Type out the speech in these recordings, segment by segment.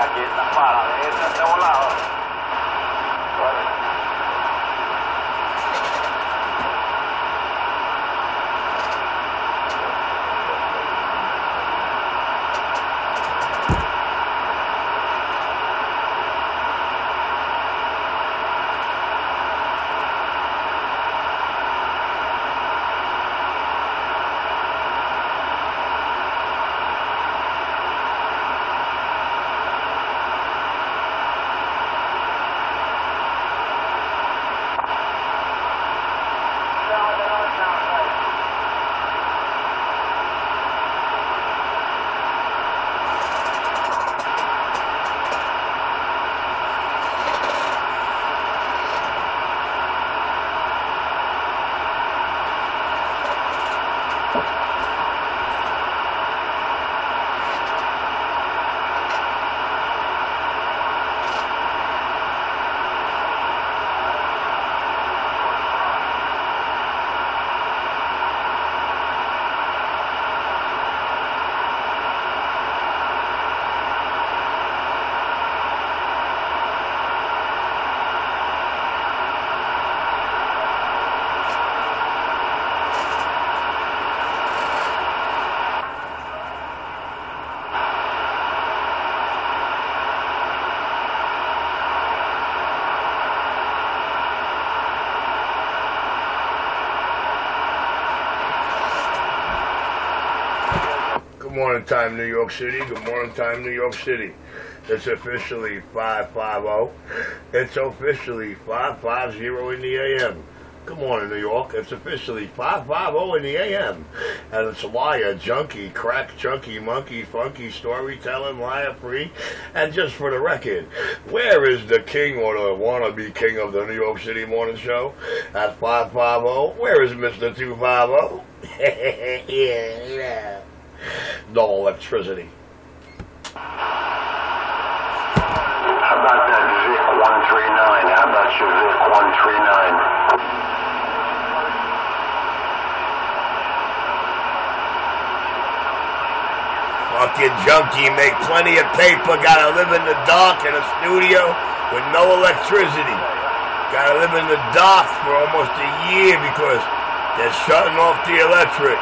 aquí está para de este volado. Good morning time, New York City. Good morning time, New York City. It's officially 550. It's officially 550 in the AM. Good morning, New York. It's officially 550 in the AM. And it's liar, junkie, crack, junkie, monkey, funky, storytelling, liar free. And just for the record, where is the king or the wannabe king of the New York City morning show? At 550. Where is Mr. 250? yeah, yeah no electricity. How about that Vic 139? How about your Vic 139? Fucking junkie, make plenty of paper, gotta live in the dark in a studio with no electricity. Gotta live in the dark for almost a year because they're shutting off the electric.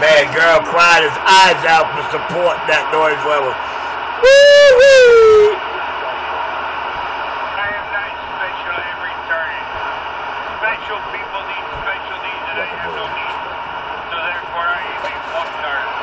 Man, girl cried his eyes out for support that noise level. Woo-wee! I am not special every turn. Special people need special needs and I have no needs. So therefore I am a fucker.